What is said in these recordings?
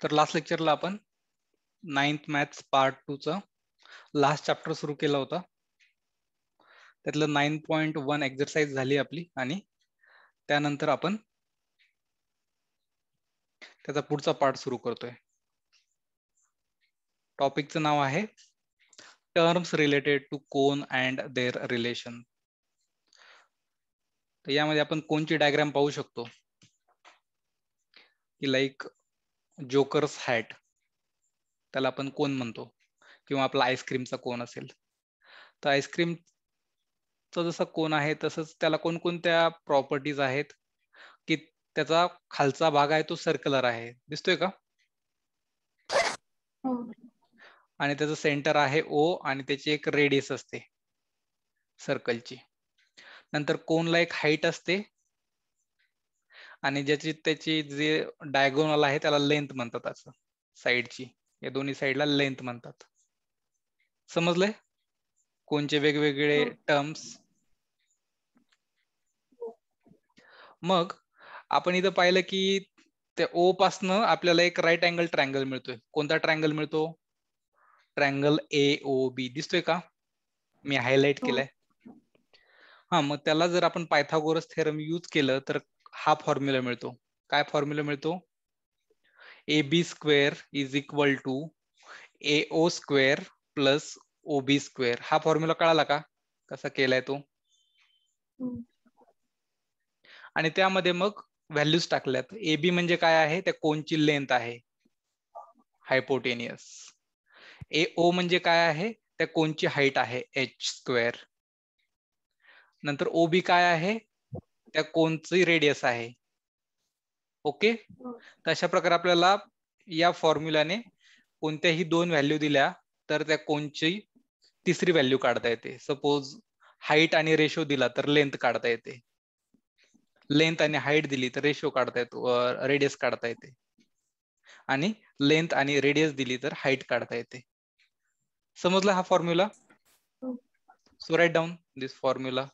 तर लास्ट लेक्चरला आपण नाईन्थ मॅथ्स पार्ट टू च लास्ट चॅप्टर सुरू केला होता. त्यातलं नाईन पॉईंट वन एक्झरसाइज झाली आपली आणि त्यानंतर आपण त्याचा पुढचा पार्ट सुरू करतोय. टॉपिकचं नाव आहे terms related to cone and their relation तर यामध्ये आपण कोणची डायग्राम पाहू शकतो? की लाईक जोकर्स हॅट त्याला आपण कोण म्हणतो? किंवा आपला आईस्क्रीमचा कोण असेल? तर आईस्क्रीमचा जसा कोण आहे तसंच त्याला कोणकोणत्या प्रॉपर्टीज आहेत? की त्याचा खालचा भाग आहे तो सर्क्युलर आहे. दिसतोय का? आणि त्याचं सेंटर आहे ओ आणि त्याची एक रेडियस असते सर्कलची नंतर कोनला एक हाईट असते? आणि ज्याची त्याची जे डायगोनल आहे त्याला लेंथ म्हणतात असं. साईडची या दोन्ही साईडला लेंथ म्हणतात. समजलंय? कोणचे वेगवेगळे टर्म्स मग आपण इथं पाहिलं की त्या ओ पासनं आपल्याला एक राईट अँगल ट्रायंगल मिळतोय. कोणता ट्रायंगल मिळतो? ट्रायंगल ए ओ बी दिसतोय का? मी हायलाइट केलाय. हा मग त्याला जर आपण पायथागोरस थेरम यूज केलं तर हा फॉर्म्युला मिळतो. काय फॉर्म्युला मिळतो? A B square is equal to A O square plus O B square हा फॉर्म्युला कळाला का? कसा केलाय तो? आणि त्यामध्ये मग व्हॅल्यूज टाकल्यात. ए बी म्हणजे काय आहे? त्या कोणची लेंथ आहे? हायपोटेनियस ए ओ म्हणजे काय आहे? त्या कोणची हाईट आहे? एच स्क्वेअर नंतर ओ बी काय आहे? त्या कोणची रेडियस आहे. ओके तर अशा प्रकारे आपल्याला या फॉर्म्युलाने कोणत्याही दोन व्हॅल्यू दिल्या तर त्या कोणची तिसरी व्हॅल्यू काढता येते. सपोज हाईट आणि रेशो दिला तर लेंथ काढता येते. लेंथ आणि हाईट दिली तर रेशो काढता येतो रेडियस काढता येते. आणि लेंथ आणि रेडियस दिली तर हाईट काढता येते. समजला हा formula so write down this formula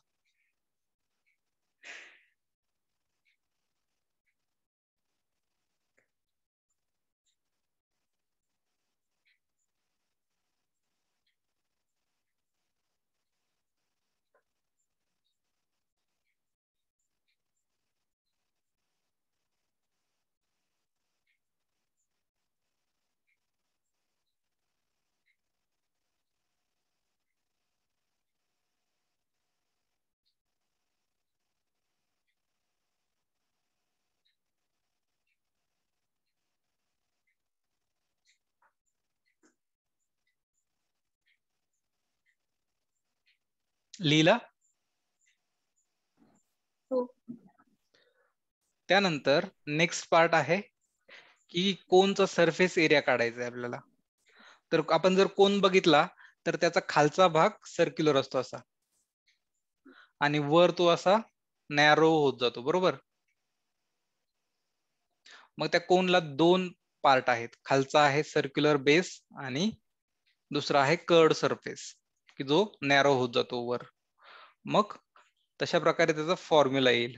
लिहिला त्यानंतर नेक्स्ट पार्ट आहे की कोणचा सरफेस एरिया काढायचा आहे आपल्याला. तर आपण जर कोण बघितला तर त्याचा खालचा भाग सर्क्युलर असतो असा. आणि वर तो असा नॅरो होत जातो बरोबर? मग त्या कोनला दोन पार्ट आहेत. खालचा आहे सर्क्युलर बेस आणि दुसरा आहे कर्ड सरफेस की जो नॅरो होत जातो वर. मग तशा प्रकारे त्याचा फॉर्म्युला येईल.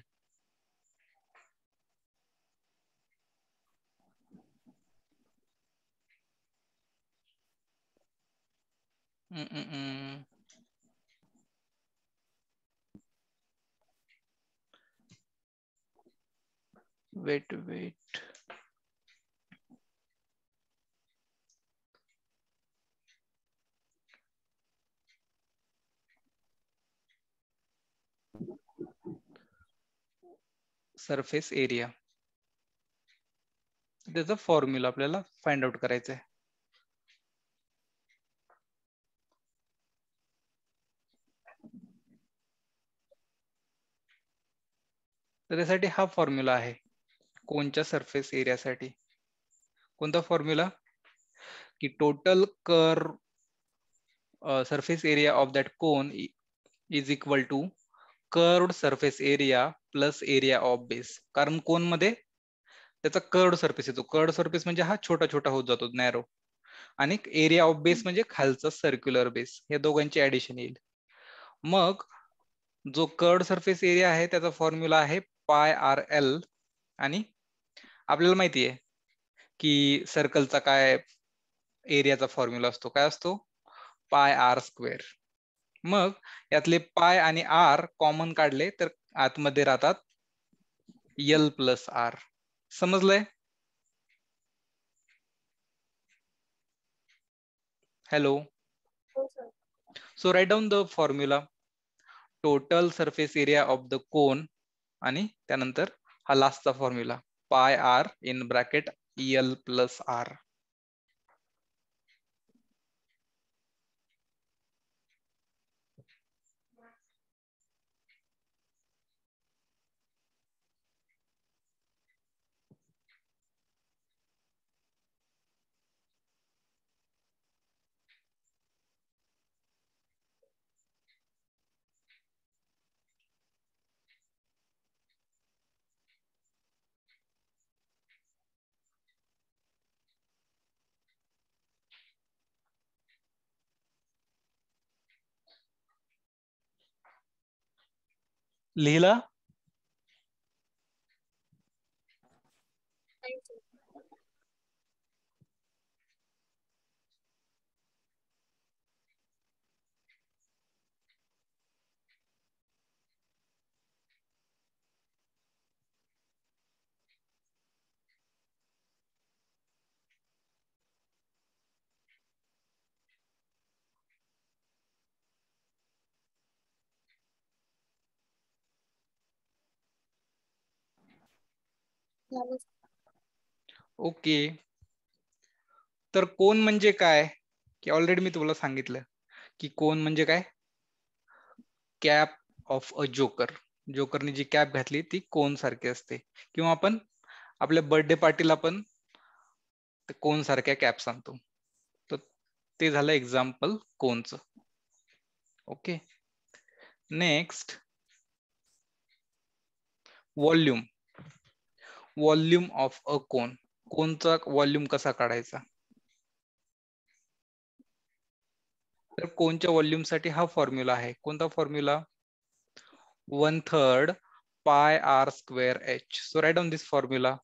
वेट वेट सरफेस एरिया त्याचा फॉर्म्युला आपल्याला फाइंड आउट करायचा आहे. तर त्यासाठी हा फॉर्म्युला आहे. कोणच्या सरफेस एरियासाठी कोणता फॉर्म्युला की टोटल कर surface area of that cone is equal to curved surface area plus area of base कारण कोणमध्ये त्याचा कर्ड सरफेस येतो. कर्ड सरफेस म्हणजे हा छोटा छोटा होत जातो नॅरो आणि एरिया ऑफ बेस म्हणजे खालचा सर्क्युलर बेस या दोघांची ऍडिशन येईल. मग जो कर्ड सरफेस एरिया आहे त्याचा फॉर्म्युला आहे पाय आर एल आणि आपल्याला माहिती आहे की सर्कलचा काय एरियाचा फॉर्म्युला असतो? काय असतो? पाय आर स्क्वेअर मग यातले पाय आणि आर कॉमन काढले तर आतमध्ये राहतात L plus R समजलंय? Hello so write down the formula total surface area of the cone आणि त्यानंतर हा लास्टचा formula pi R in bracket L plus R लिहिला? ओके. तर कोण म्हणजे काय? की ऑलरेडी मी तुम्हाला सांगितलं की कोण म्हणजे काय? कॅप ऑफ अ जोकर जोकरने जी कॅप घातली ती कोण सारखी असते. किंवा आपण आपल्या बर्थडे पार्टीला पण कोण सारख्या कॅप सांगतो तर ते झालं एक्झाम्पल कोणच. Okay. Next volume volume of a cone. कोणचा व्हॉल्युम कसा काढायचा? तर कोणच्या व्हॉल्यूमसाठी हा फॉर्म्युला आहे. कोणता formula? One third pi R square H. So write on this formula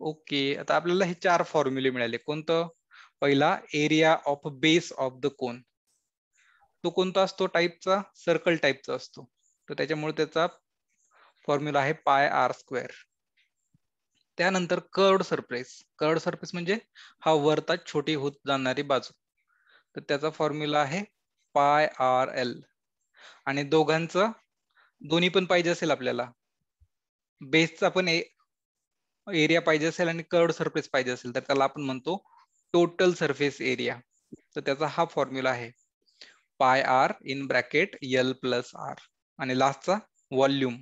okay आता आपल्याला हे चार फॉर्म्युले मिळाले. कोणतं? पहिला area of base of the cone तो कोणता असतो? टाईपचा सर्कल टाईपचा असतो. तर त्याच्यामुळे त्याचा फॉर्म्युला आहे पाय आर स्क्वेअर त्यानंतर कर्ड सरफेस कर्ड सरफेस म्हणजे हा वरता छोटी होत जाणारी बाजू. तर त्याचा फॉर्म्युला आहे पाय आर एल आणि दोघांचं दोन्ही पण पाहिजे असेल आपल्याला. बेसचा पण एरिया पाहिजे असेल आणि कर्ड सरफेस पाहिजे असेल तर त्याला आपण म्हणतो टोटल सरफेस एरिया तर त्याचा हा फॉर्म्युला आहे. Pi R in bracket L plus R आणि लास्टचा व्हॉल्यूम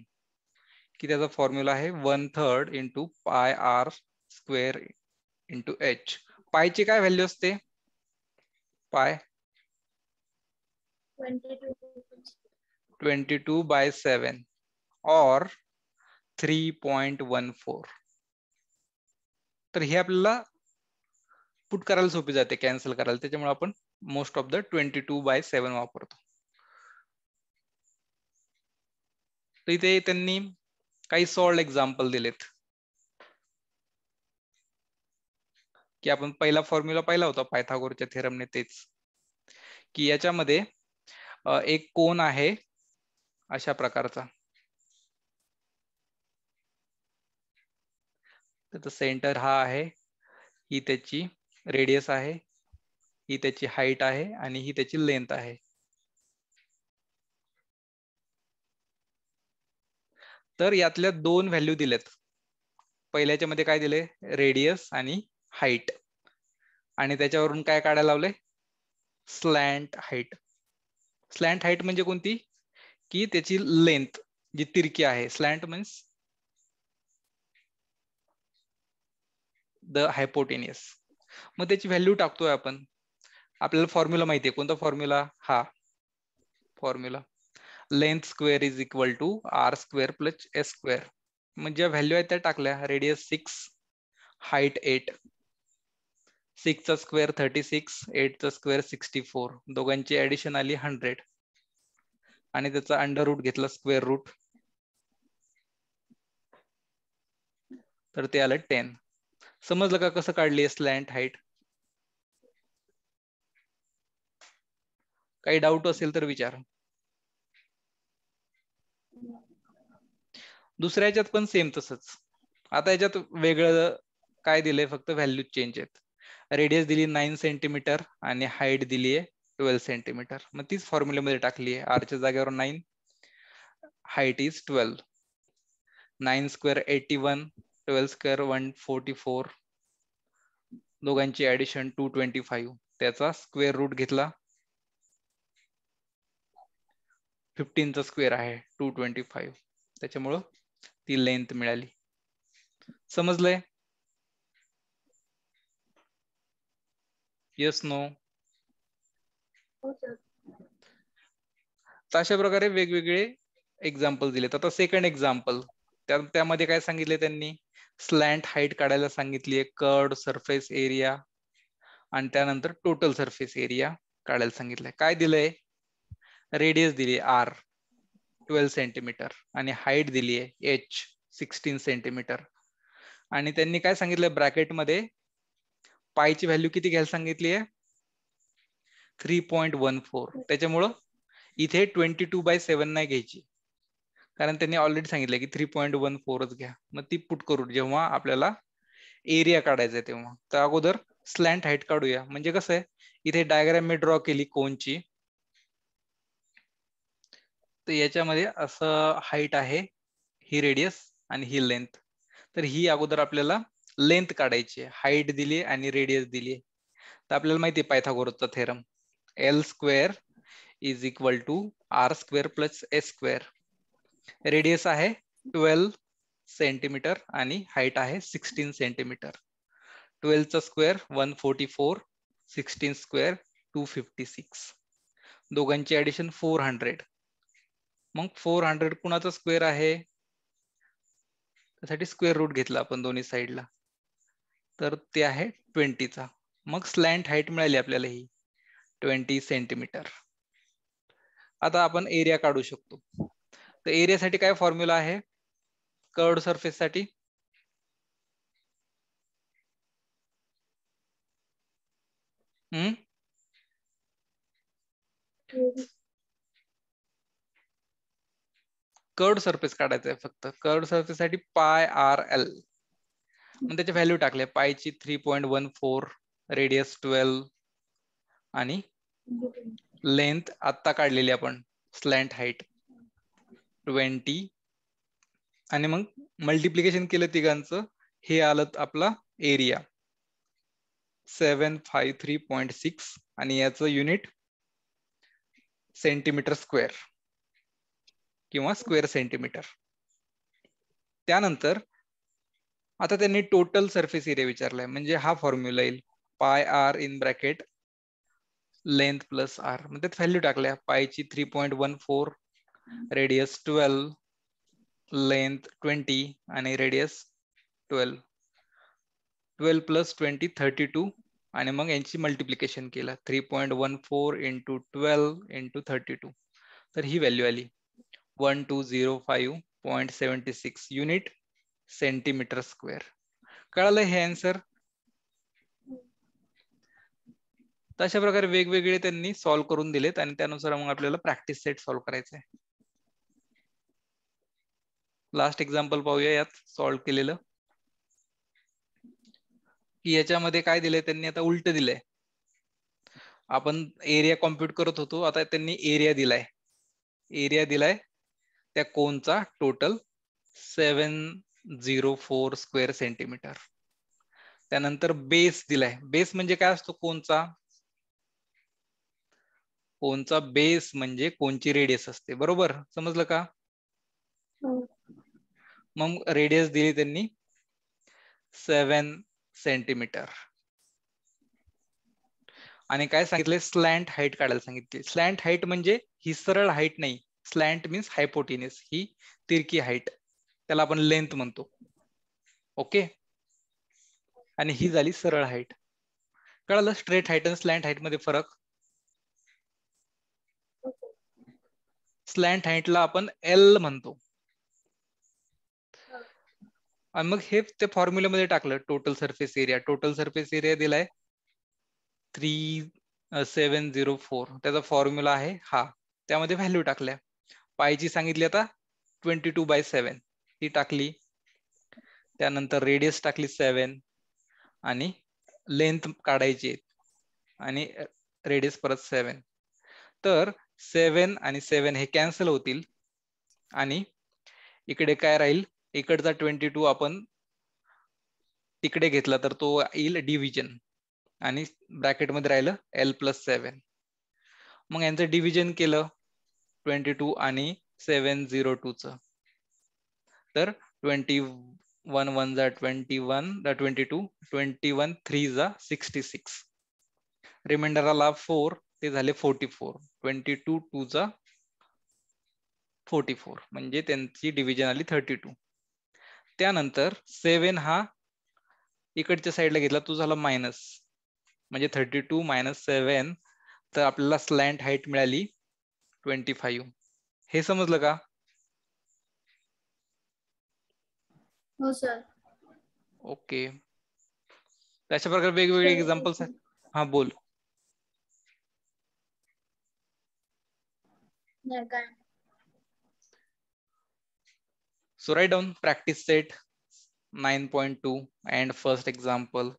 की त्याचा फॉर्म्युला आहे one third into pi R square into H पायची काय व्हॅल्यू असते? Pi twenty two by seven और थ्री पॉइंट वन फोर तर हे आपल्याला पुट करायला सोपी जाते कॅन्सल करायला. त्याच्यामुळे आपण most of the twenty two by seven वापरतो. तर इथे त्यांनी काही सॉल्ड एक्झाम्पल दिलेत. की आपण पहिला फॉर्म्युला पाहिला होता पायथागोरच्या थेरमने तेच. की याच्यामध्ये एक कोण आहे अशा प्रकारचा. त्याचा सेंटर हा आहे ही त्याची रेडियस आहे ही त्याची हाईट आहे आणि ही त्याची लेंथ आहे. तर यातल्या दोन व्हॅल्यू दिलेत. पहिल्याच्या मध्ये काय दिले? रेडियस आणि हाईट आणि त्याच्यावरून काय काढायला लावले? स्लॅन्ट हाईट स्लॅन्ट हाईट म्हणजे कोणती? की त्याची लेंथ जी तिरकी आहे. Slant means the hypotenuse. मग त्याची व्हॅल्यू टाकतोय आपण. आपल्याला फॉर्म्युला माहिती आहे. कोणता फॉर्म्युला हा. Formula length square is equal to R square plus S square मग ज्या व्हॅल्यू आहेत त्या टाकल्या. रेडियस सिक्स हाईट एट सिक्सचा स्क्वेअर थर्टी सिक्स एटचा स्क्वेअर सिक्स्टी फोर दोघांची ऍडिशन आली हंड्रेड आणि त्याचा अंडर रूट घेतला स्क्वेअर रूट तर ते आलं टेन समजलं का कसं काढली स्लॅन्ट हाईट काही डाऊट असेल तर विचार. दुसऱ्या याच्यात पण सेम तसंच. आता याच्यात वेगळं काय दिलंय? फक्त व्हॅल्यू चेंज आहेत. रेडियस दिली नाईन सेंटीमीटर आणि हाईट दिली आहे ट्वेल्व सेंटीमीटर मग तीच फॉर्म्युलेमध्ये टाकली आहे. आरच्या जागेवर nine height is twelve nine square eighty one twelve square one forty four. दोघांची ऍडिशन टू ट्वेंटी फाईव्ह त्याचा स्क्वेअर रूट घेतला. फिफ्टीनचा स्क्वेअर आहे टू ट्वेंटी फाईव्ह त्याच्यामुळं ती लेंथ मिळाली. समजलंय? येस नो अशा प्रकारे वेगवेगळे एक्झाम्पल दिलेत. आता सेकंड एक्झाम्पल त्यामध्ये काय सांगितले त्यांनी? स्लॅन्ट हाईट काढायला सांगितली कर्ड सरफेस एरिया आणि त्यानंतर टोटल सरफेस एरिया काढायला सांगितलंय काय दिलंय? रेडियस दिली आर ट्वेल्व सेंटीमीटर आणि हाईट दिली आहे एच सिक्स्टीन सेंटीमीटर आणि त्यांनी काय सांगितलं ब्रॅकेटमध्ये पायची व्हॅल्यू किती घ्यायला सांगितली आहे? थ्री पॉइंट वन फोर त्याच्यामुळं इथे ट्वेंटी टू बाय सेव्हन नाही घ्यायची. कारण त्यांनी ऑलरेडी सांगितलं की थ्री पॉईंट वन फोरच घ्या. मग ती पुट करू जेव्हा आपल्याला एरिया काढायचा आहे तेव्हा. तर अगोदर स्लॅन्ट हाईट काढूया. म्हणजे कसं आहे? इथे डायग्राम मी ड्रॉ केली कोनची तर याच्यामध्ये असं हाईट आहे ही रेडियस आणि ही लेंथ तर ही अगोदर आपल्याला लेंथ काढायची आहे. हाईट दिली आणि रेडियस दिली तर आपल्याला माहिती आहे पायथागोरसचा theorem L square is equal to R square plus S square radius आहे ट्वेल्व सेंटीमीटर आणि हाईट आहे sixteen centimetre ट्वेल्वचा square one forty four sixteen square two fifty six दोघांची ऍडिशन फोर हंड्रेड मग फोर हंड्रेड कुणाचा square आहे? त्यासाठी square root घेतला आपण दोन्ही साईडला तर ते आहे ट्वेंटीचा मग स्लँट हाईट मिळाली आपल्याला ही. ट्वेंटी सेंटीमीटर आता आपण एरिया काढू शकतो. तर एरियासाठी काय फॉर्म्युला आहे? कर्ड सरफेस साठी. कर्ड सरफेस काढायचं आहे फक्त. कर्ड सरफेस साठी पाय आर एल मग त्याचे व्हॅल्यू टाकले पायची three point one four radius twelve आणि लेंथ आत्ता काढलेली आपण. Slant height twenty. आणि मग मल्टिप्लिकेशन केलं तिघांचं हे आलं आपला area seven five three point six आणि याचं युनिट सेंटीमीटर स्क्वेअर किंवा स्क्वेअर सेंटीमीटर त्यानंतर आता त्यांनी टोटल सरफेस एरिया विचारलाय. म्हणजे हा फॉर्म्युला येईल. Pi R in bracket length plus R म्हणजे व्हॅल्यू टाकल्या. पायची three point one four radius twelve length twenty आणि radius twelve. Twelve plus twenty thirty two आणि मग यांची मल्टिप्लिकेशन केलं. Three point one four into twelve into thirty two. तर ही value आली. One two zero five point seventy six unit centimetre square कळालं हे आन्सर अशा प्रकारे वेगवेगळे त्यांनी सॉल्व्ह करून दिलेत आणि त्यानुसार मग आपल्याला प्रॅक्टिस सेट सॉल्व्ह करायचं आहे लास्ट एक्झाम्पल पाहूया यात सॉल्व्ह केलेलं. की याच्यामध्ये काय दिलंय त्यांनी? आता उलट दिलंय. आपण एरिया कॉम्प्युट करत होतो आता त्यांनी एरिया दिलाय. एरिया दिलाय त्या कोनचा? Total seven zero four square centimetre त्यानंतर बेस दिलाय. बेस म्हणजे काय असतो कोणचा कोणचा बेस म्हणजे कोणची रेडियस असते. बरोबर? समजलं का? हो. मग रेडियस दिली त्यांनी सेवन सेंटीमीटर आणि काय सांगितले? स्लॅन्ट हाईट काढायला सांगितली. स्लॅन्ट हाईट म्हणजे ही सरळ हाईट नाही. स्लॅन्ट मीन्स हायपोटिनिस ही तिरकी हाईट त्याला आपण लेंथ म्हणतो. ओके आणि ही झाली सरळ हाईट कळालं? स्ट्रेट हाईट आणि स्लॅन्ट हाईटमध्ये फरक? स्लॅन्ट हाईटला आपण एल म्हणतो. आणि मग हे ते फॉर्म्युलामध्ये टाकलं total surface area total surface area दिलाय थ्री सेवन झिरो फोर त्याचा फॉर्म्युला आहे हा. त्यामध्ये व्हॅल्यू टाकल्या. पायची सांगितली आता ट्वेंटी टू बाय सेवन ती टाकली. त्यानंतर रेडियस टाकली सेवन आणि लेंथ काढायची. आणि रेडियस परत सेवन तर सेवन आणि सेवन हे कॅन्सल होतील. आणि इकडे काय राहील? इकडचा ट्वेंटी टू आपण तिकडे घेतला तर तो येईल डिव्हिजन आणि ब्रॅकेटमध्ये राहिलं एल प्लस सेवन मग यांचं डिव्हिजन केलं ट्वेंटी टू आणि सेवन झिरो च. तर ट्वेंटी वन वन जा ट्वेंटी वन दा twenty two twenty one three जा सिक्स्टी सिक्स रिमाइंडर आला फोर ते झाले forty four twenty two two जा फोर्टी फोर म्हणजे त्यांची डिव्हिजन आली थर्टी टू त्यानंतर सेवन हा इकडच्या साईडला घेतला. तो झाला मायनस म्हणजे थर्टी टू मायनस सेवन तर आपल्याला स्लॅन्ट हाईट मिळाली ट्वेंटी फाईव्ह हे समजलं का? हो सर ओके अशा प्रकारे वेगवेगळे एक्झाम्पल्स आहेत. हा बोल. So write down practice set 9.2 and first example.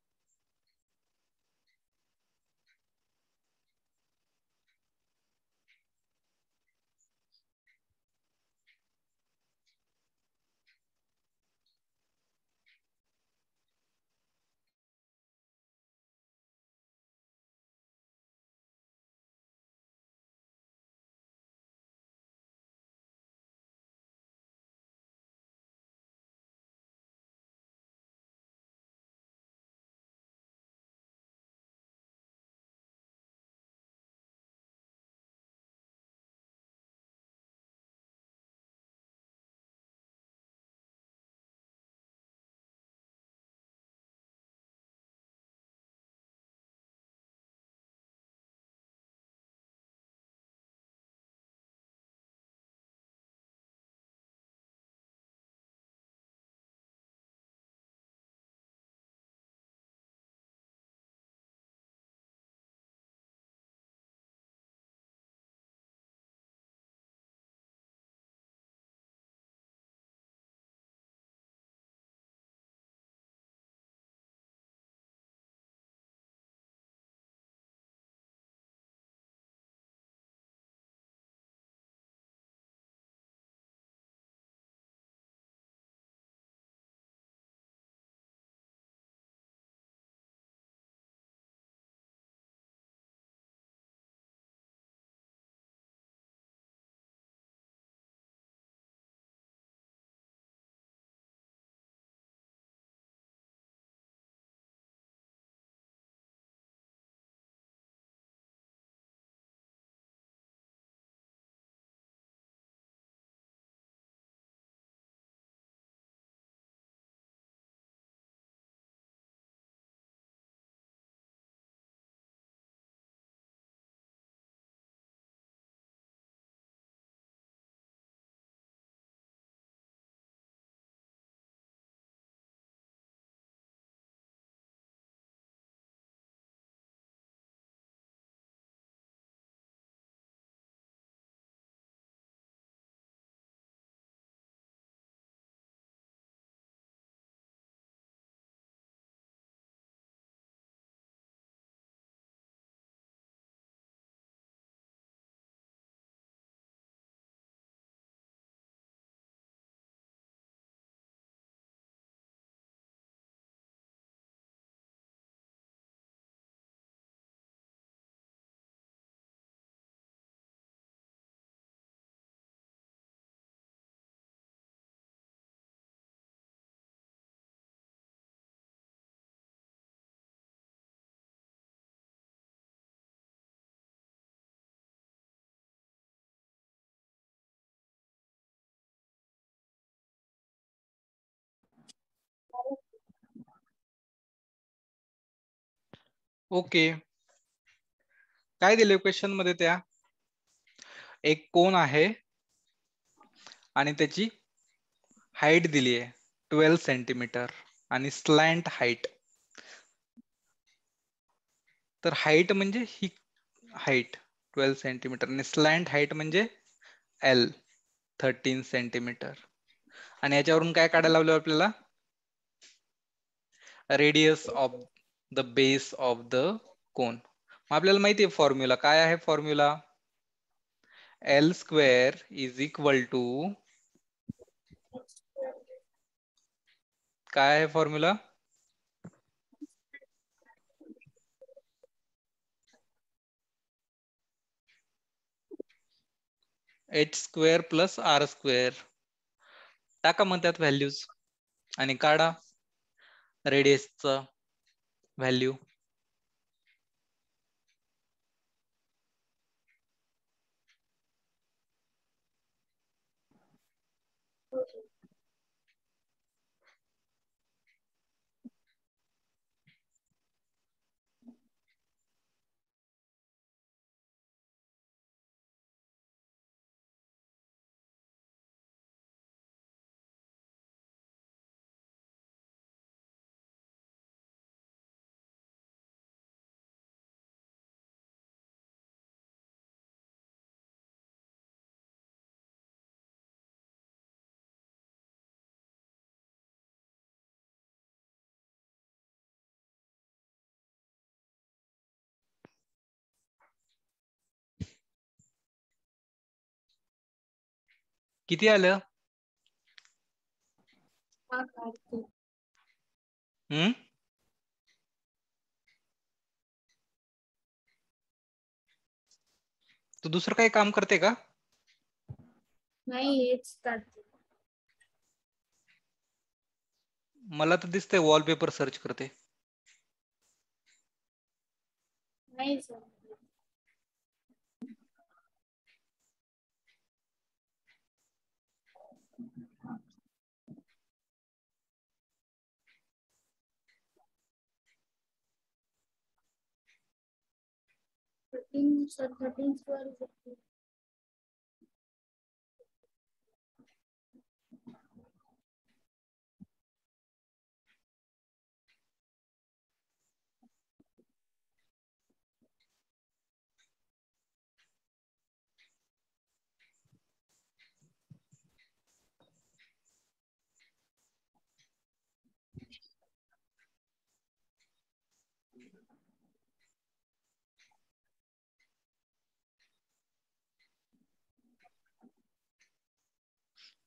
Okay. काय दिले क्वेश्चनमध्ये त्या? एक कोण आहे? आणि त्याची हाईट दिली आहे ट्वेल्व सेंटीमीटर आणि स्लॅन्ट हाईट तर हाईट म्हणजे ही हाईट ट्वेल्व सेंटीमीटर आणि स्लॅन्ट हाईट म्हणजे एल थर्टीन सेंटीमीटर आणि याच्यावरून काय काढायला लावलं आपल्याला? Radius of the base of the cone मग आपल्याला माहिती आहे फॉर्म्युला काय आहे formula L square is equal to काय आहे formula H square plus R square टाका मग त्यात व्हॅल्यूज आणि काढा. रेडियसचा व्हॅल्यू किती आलं? हा हम्म? तू दुसरं काही काम करते का? नाही मला तर दिसतंय वॉलपेपर सर्च करते. नाही sir thirteen sir thirteen square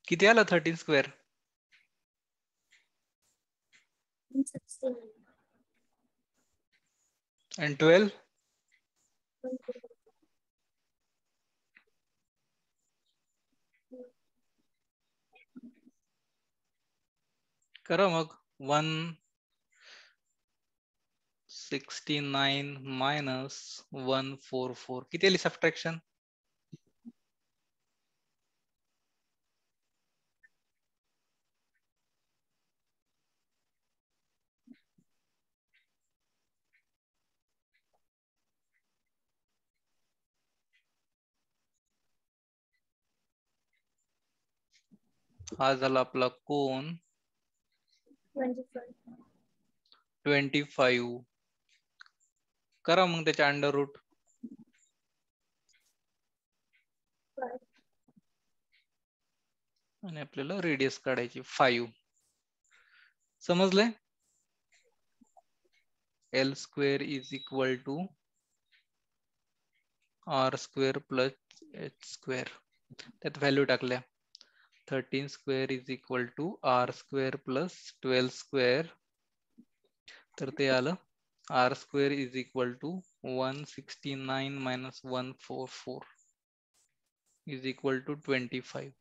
किती आलं थर्टीन स्क्वेअर अँड आणि ट्वेल्व करा मग. One sixty nine minus one four four किती आली सबट्रॅक्शन हा झाला आपला कोण? ट्वेंटी फाईव्ह करा मग त्याच्या अंडर रूट आणि आपल्याला रेडियस काढायची five समजलंय L square is equal to R square plus H square त्यात व्हॅल्यू टाकल्या. Thirteen square is equal to R square plus twelve square तर ते आलं. R square is equal to one sixty nine minus one four four is equal to twenty five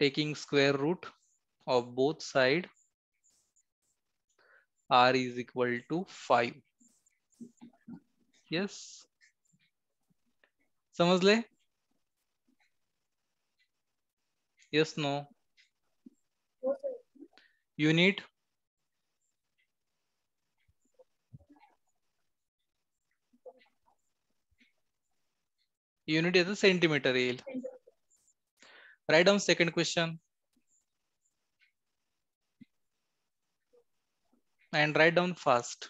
taking square root of both side r is equal to 5 yes. समजले? Yes, no. You need? Unit is a centimeter yield. Write down second question. And write down fast.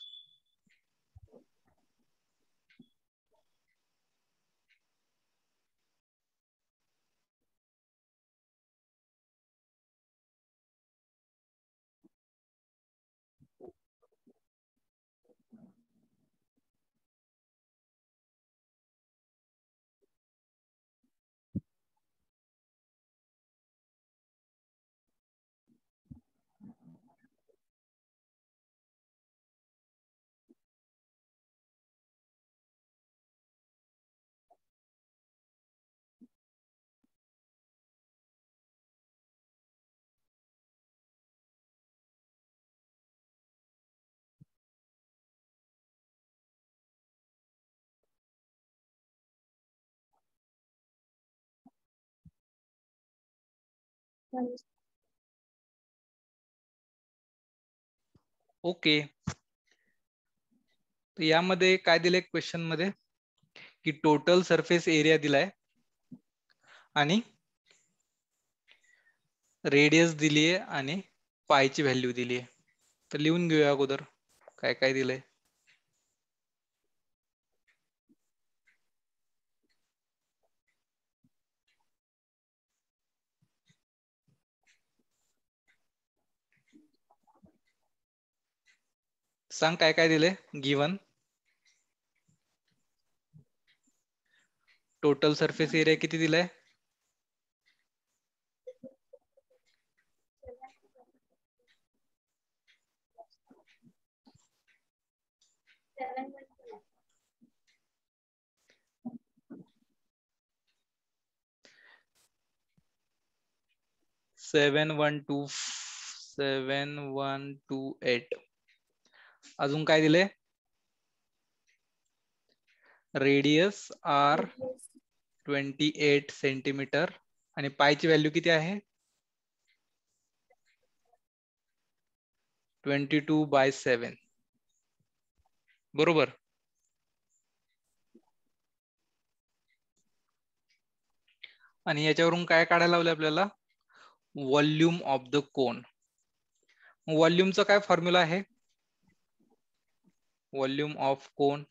Okay. तर यामध्ये काय दिलंय क्वेश्चनमध्ये? की total surface area दिलाय. आणि radius दिलीये आणि पायची व्हॅल्यू दिलीये. तर लिहून घेऊया अगोदर. काय काय दिलंय? सांग काय काय दिलंय? गिवन टोटल सरफेस एरिया किती दिलाय? Seven one two seven one two eight अजून काय दिले radius R twenty eight centimetre आणि पायची व्हॅल्यू किती आहे? ट्वेंटी टू बाय सेवन बरोबर? आणि याच्यावरून काय काढायला लावलं आपल्याला? व्हॉल्यूम ऑफ द कोन व्हॉल्यूमचा काय फॉर्म्युला आहे? Volume of cone?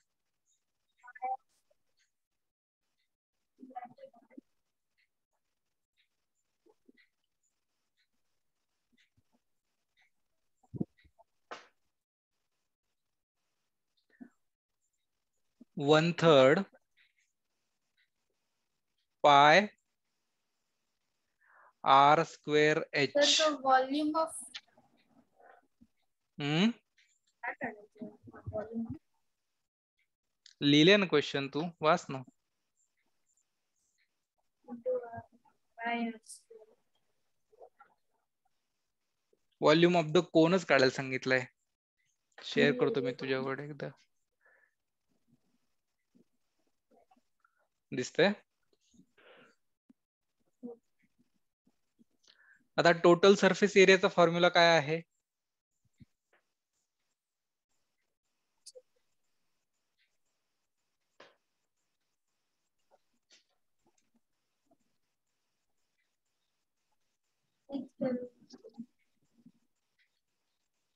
one third pi r square h of hmm? काय काढायचं व्हॉल्यूम लिहिले ना क्वेश्चन तू? वाच ना. व्हॉल्यूम ऑफ द कोनच काढायला सांगितलंय? शेअर करतो मी तुझ्याकडे एकदा. दिसतंय? आता टोटल सरफेस एरियाचा फॉर्म्युला काय आहे?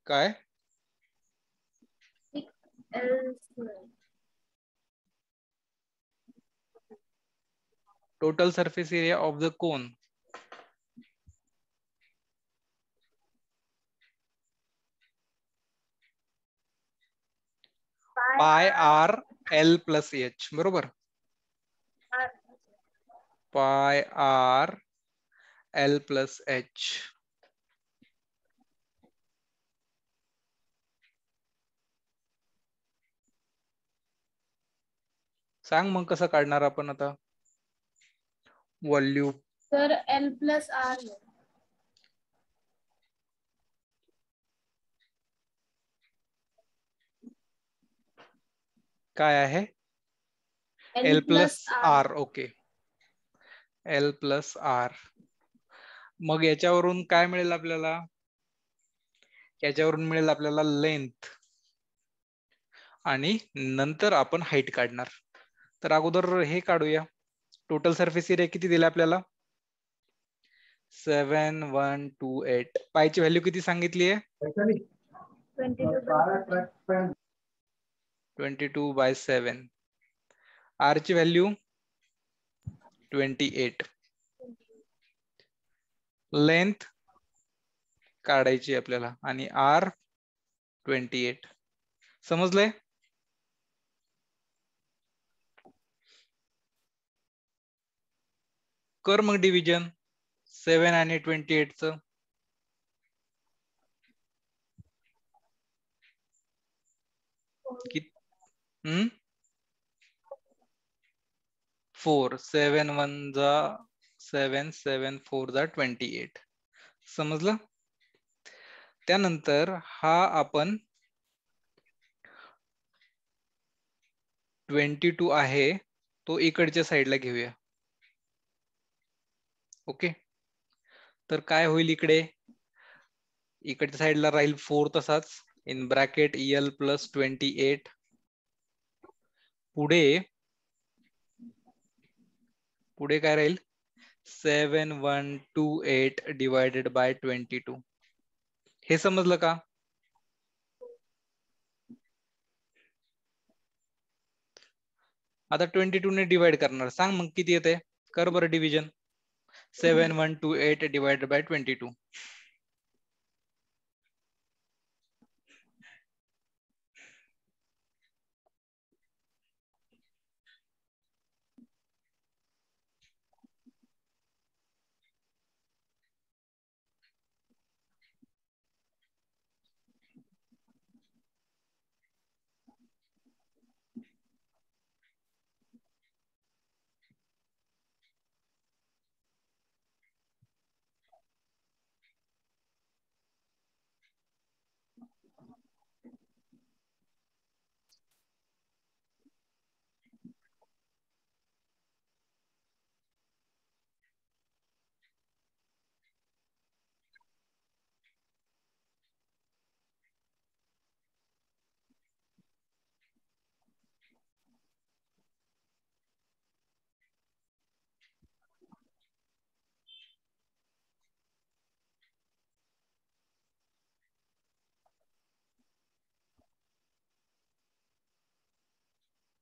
काय? Total surface area of the cone pi R L plus H बरोबर? Pi R L plus H सांग मग कसं काढणार आपण आता? व्हॉल्यूम तर एल प्लस आर काय आहे? L plus R okay L plus R मग याच्यावरून काय मिळेल आपल्याला? याच्यावरून मिळेल आपल्याला लेंथ आणि नंतर आपण हाईट काढणार. तर अगोदर हे काढूया. टोटल सरफेस एरिया किती दिला आपल्याला? सेवन वन टू एट पायची व्हॅल्यू किती सांगितली आहे? Twenty two by seven R ची व्हॅल्यू ट्वेंटी एट लेंथ काढायची आपल्याला. आणि आर ट्वेंटी एट समजलंय? कर मग डिव्हिजन सेवन आणि ट्वेंटी एटच हम्म? फोर सेवन वन जा सेवन सेवन फोर जा ट्वेंटी एट समजलं? त्यानंतर हा आपण ट्वेंटी टू आहे तो इकडच्या साईडला घेऊया. ओके. तर काय होईल इकडे? इकडच्या साईडला राहील फोर तसाच. In bracket L plus twenty eight पुढे पुढे काय राहील? Seven one two eight divided by twenty two हे समजलं का? आता ट्वेंटी टू ने डिवाइड करणार. सांग मग किती येते? कर बरं डिव्हिजन 7128 divided by 22.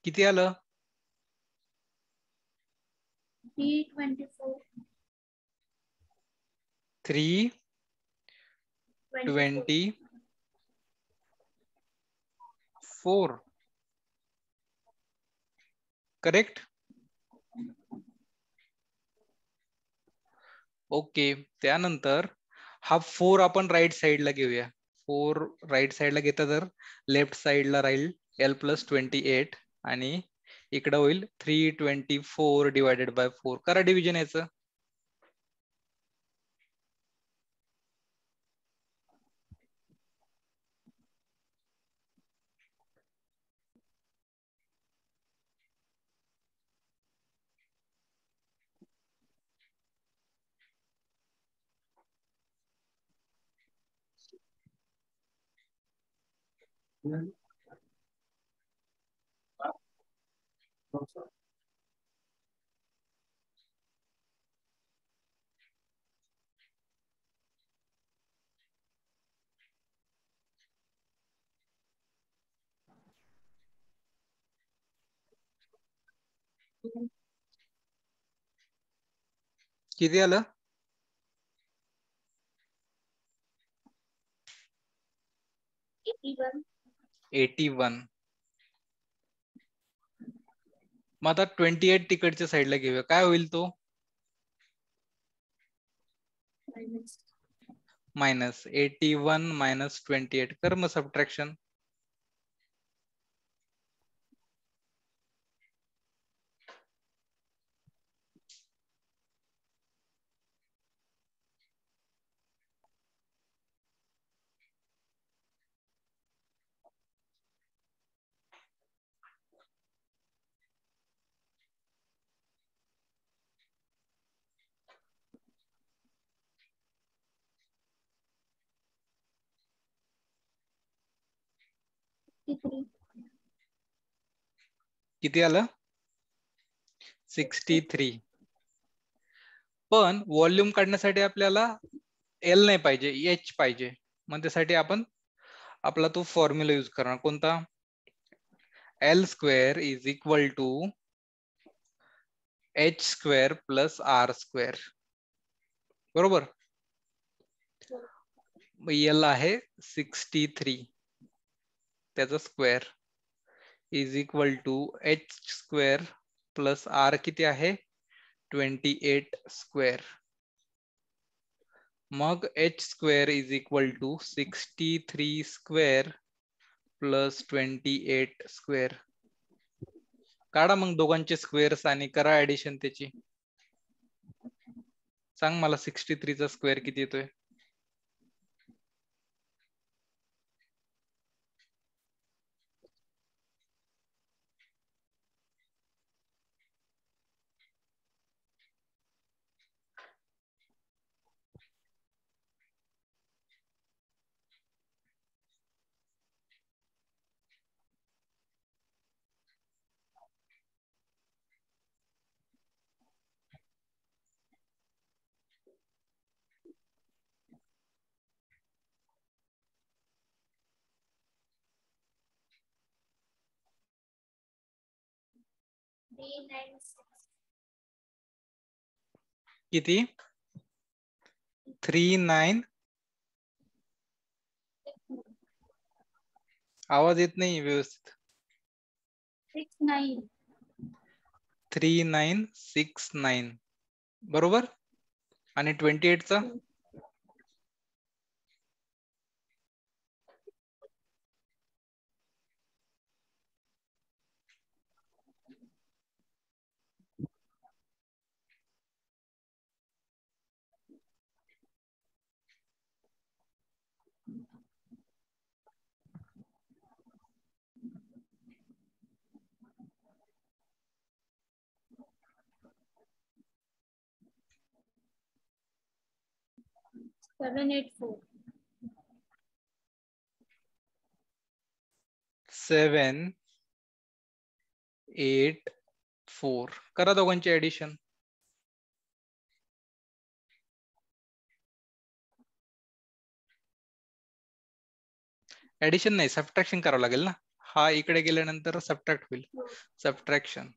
किती आलं? Three twenty four three twenty four correct okay त्यानंतर हा फोर आपण राईट साइडला घेऊया. फोर राईट साइडला घेता तर लेफ़्ट साइडला राहील एल प्लस ट्वेंटी एट आणि इकडं होईल three twenty four divided by four करा डिव्हिजन याचं. किती आलं? एटी वन मग आता ट्वेंटी एट तिकडच्या साईडला घेऊया. काय होईल तो? Minus minus eighty one minus twenty eight कर मग सबट्रॅक्शन किती? आलं? सिक्स्टी थ्री पण व्हॉल्यूम काढण्यासाठी आपल्याला एल नाही पाहिजे एच पाहिजे. मग त्यासाठी आपण आपला तो फॉर्म्युला युज करणार. कोणता? L square is equal to H square plus R square बरोबर? एल आहे सिक्स्टी थ्री त्याचा square is equal to H square plus R किती आहे? ट्वेंटी एट स्क्वेअर मग H square is equal to sixty three square plus twenty eight square काढा मग दोघांचे squares आणि करा ऍडिशन त्याची. सांग मला सिक्स्टी थ्रीचा स्क्वेअर किती येतोय? किती? Three nine? आवाज येत नाही व्यवस्थित. Three nine six nine. बरोबर? आणि ट्वेंटी एटचा? Seven eight four. Seven eight four करा दोघांची ऍडिशन ऍडिशन नाही सबट्रॅक्शन करावं लागेल ना? हा इकडे गेल्यानंतर सबट्रॅक्ट होईल. सबट्रॅक्शन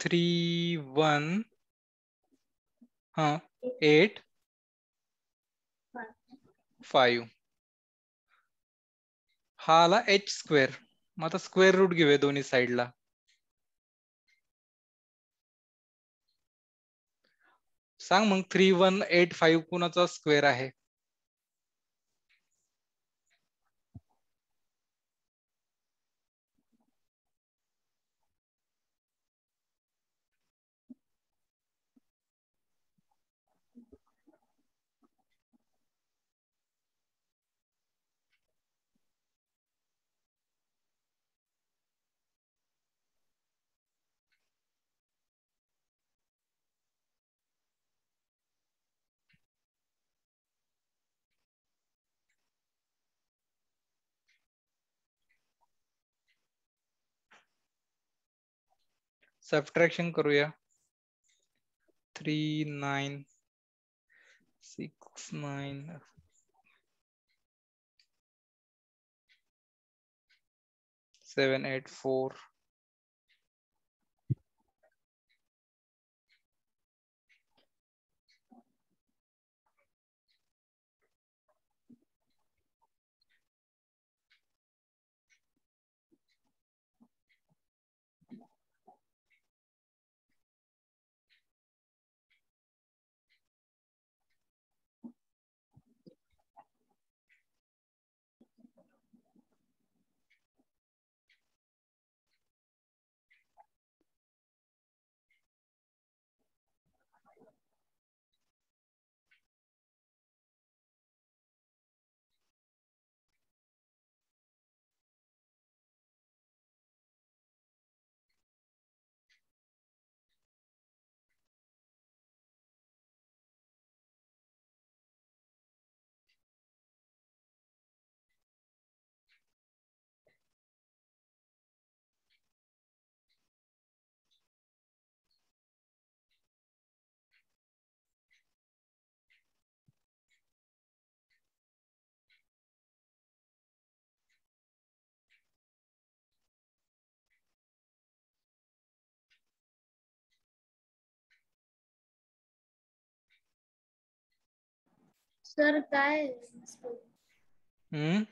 थ्री वन हा एट फाईव्ह हा आला एच स्क्वेअर मग आता स्क्वेअर रूट घेऊया दोन्ही साईडला सांग मग थ्री वन एट फाईव्ह कुणाचा स्क्वेअर आहे? सबट्रॅक्शन करूया. Three nine six nine seven eight four sir काय हम्म?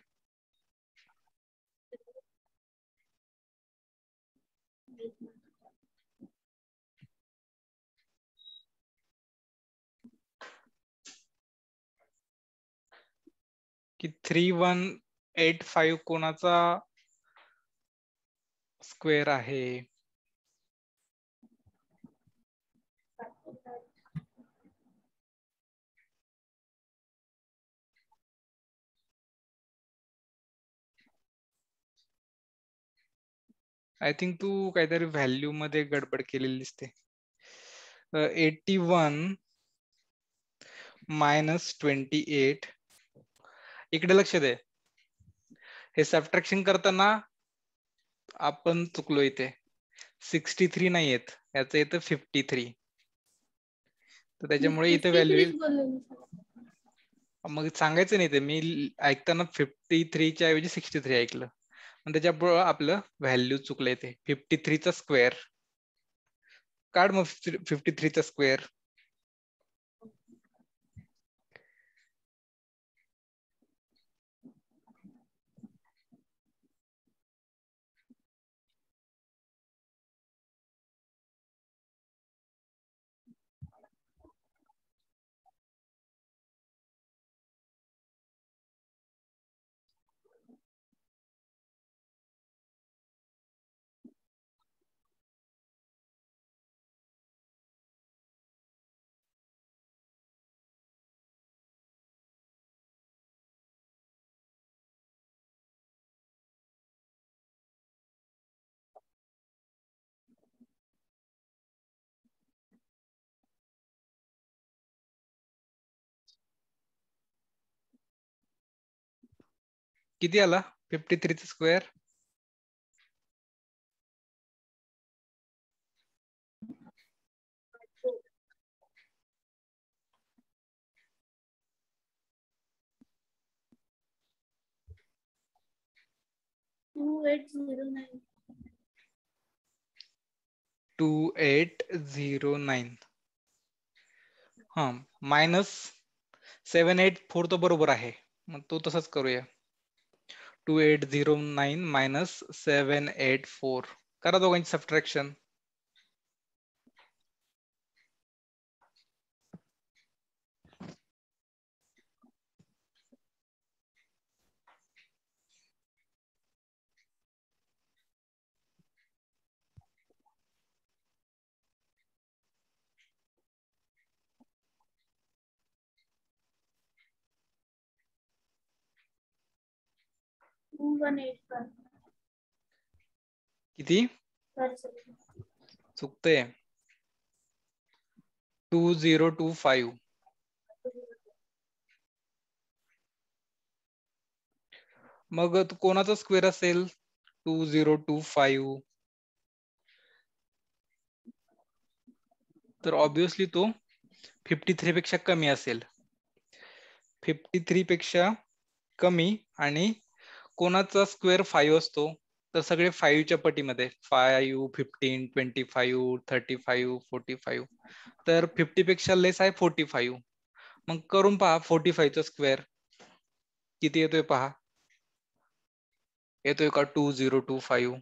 कि थ्री वन एट फाईव्ह कोणाचा स्क्वेअर आहे? आय थिंक तू काहीतरी व्हॅल्यू मध्ये गडबड केलेली दिसते. Eighty one minus twenty eight इकडे लक्ष दे. हे सबट्रॅक्शन करताना आपण चुकलो इथे. सिक्स्टी थ्री नाही येत याचं येतं फिफ्टी थ्री तर त्याच्यामुळे इथे व्हॅल्यू मग सांगायचं नाही ते. मी ऐकताना फिफ्टी थ्रीच्या ऐवजी सिक्स्टी थ्री ऐकलं. आणि त्याच्यामुळं आपलं व्हॅल्यू चुकलं ते. फिफ्टी थ्रीचा स्क्वेअर काढ मग फिफ्टी थ्रीचा स्क्वेअर किती आला? Fifty थ्रीचा square two eight zero nine two eight zero nine हा मायनस सेवन एट फोर तो बरोबर आहे. मग तो तसंच करूया. Two eight zero nine minus seven eight four करा दोघांची सबट्रॅक्शन किती? चुकते टू झिरो टू फाईव्ह. मग कोणाचा स्क्वेअर असेल? Two zero two five. तर ऑब्विसली तो फिफ्टी थ्री पेक्षा कमी असेल. फिफ्टी थ्री पेक्षा कमी आणि कोणाचा स्क्वेअर फाईव्ह असतो तर सगळे फाईव्हच्या पटीमध्ये five fifteen twenty five thirty five forty five तर फिफ्टी पेक्षा लेस आहे फोर्टी फाईव्ह. मग करून पहा फोर्टी फाईव्हचा स्क्वेअर. किती येतोय पहा? येतोय का? Two zero two five.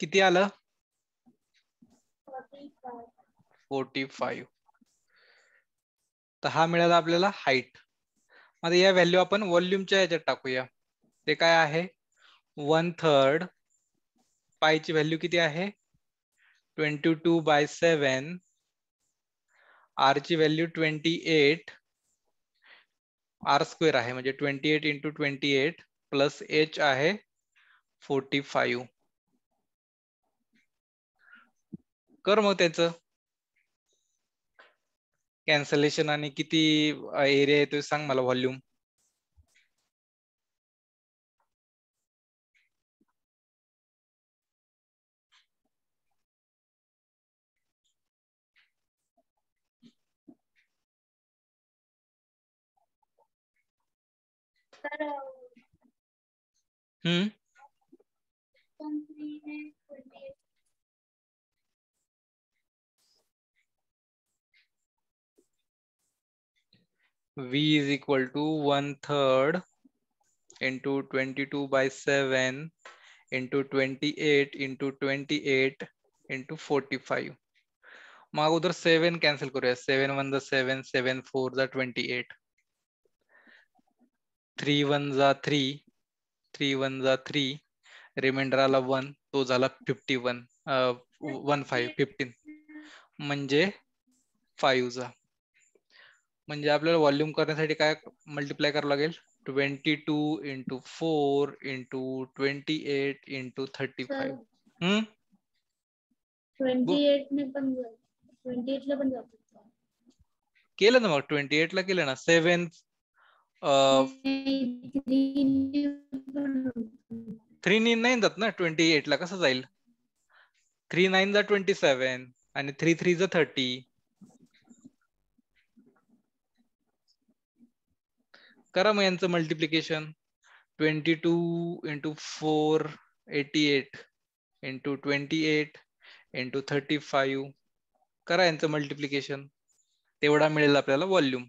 किती आलं? फोर्टी फाईव्ह तर हा मिळाला आपल्याला हाईट आता या व्हॅल्यू आपण व्हॉल्यूमच्या याच्यात टाकूया. ते काय आहे? वन थर्ड पायची व्हॅल्यू किती आहे? Twenty two by seven R ची value twenty eight R square आहे. म्हणजे twenty eight into twenty eight plus H आहे. Forty five. कर मग त्याचं. कॅन्सलेशन आणि किती एरिया येतोय सांग मला व्हॉल्यूम हम्म? V is equal to one third into 22 by 7 into 28 into 28 into 45 मग अगोदर सेवन कॅन्सल करूया सेवन वन जा सेवन सेवन फोर जा ट्वेंटी एट थ्री वन जा थ्री थ्री वन जा थ्री रिमाइंडर आला वन तो झाला fifty one one five fifteen म्हणजे फाईव्ह जा म्हणजे आपल्याला व्हॉल्यूम करण्यासाठी काय मल्टिप्लाय करावं लागेल? Twenty two into four into twenty eight into thirty five hmm? Twenty eight ने पण ट्वेंटी एट ला पण जातो केलं ना मग. ट्वेंटी एट ला केलं ना. सेवन थ्री नी नाही जात ना ट्वेंटी एट ला कसं जाईल? थ्री नाईन जा ट्वेंटी सेवन आणि थ्री थ्री जा थर्टी. करा मग यांचं multiplication twenty two into four eighty eight into twenty eight into thirty five. करा यांचं मल्टिप्लिकेशन तेवढा मिळेल आपल्याला व्हॉल्यूम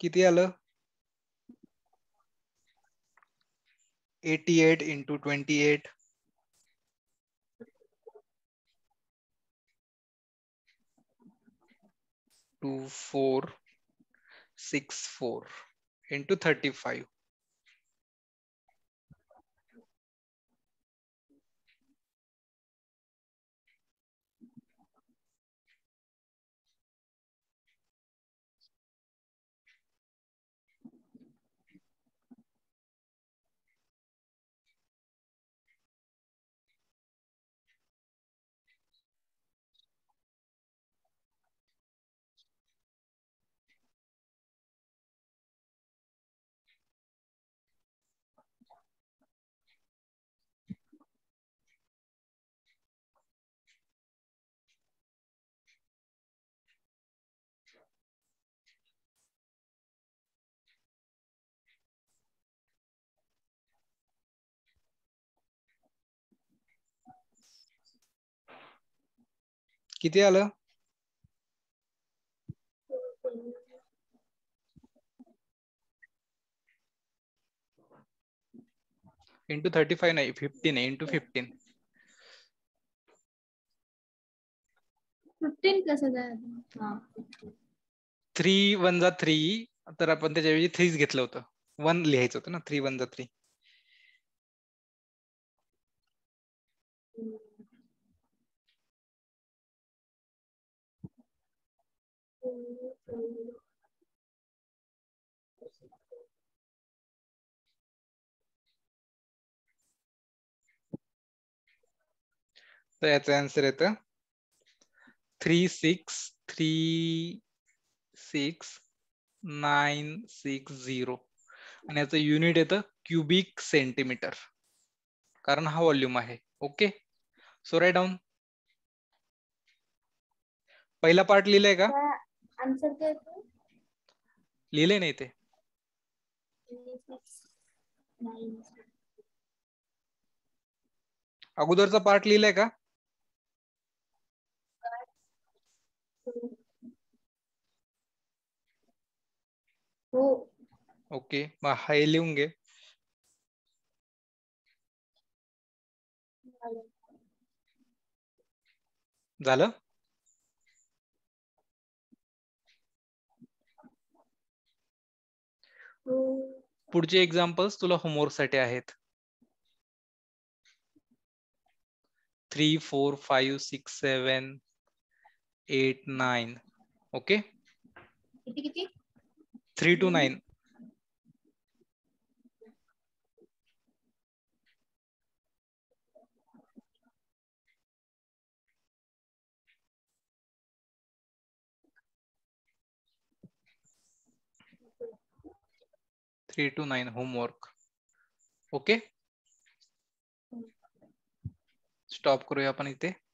किती आलं? Eighty eight into twenty eight two four six four into thirty five किती आलं? इंटू थर्टी फाईव्ह नाही फिफ्टीन आहे इंटू फिफ्टीन फिफ्टीन कसं हा. थ्री वन जा थ्री तर आपण त्याच्याऐवजी थ्रीच घेतलं होतं. वन लिहायचं होतं ना थ्री वन जा थ्री तर याचं आन्सर येतं three six three six nine six zero आणि याचं युनिट येतं क्युबिक सेंटीमीटर कारण हा व्हॉल्यूम आहे. ओके सो राईट डाऊन पहिला पार्ट लिहिलंय का? लिहिले नाही ते. अगोदरचा पार्ट लिहिलाय का? हो. ओके मग हे लिहून घे. झालं? हो. पुढचे एक्झाम्पल्स तुला होमवर्कसाठी आहेत. Three four five six seven eight nine okay? Three two nine. Three two nine homework. Okay? Stop करूया आपण इथे.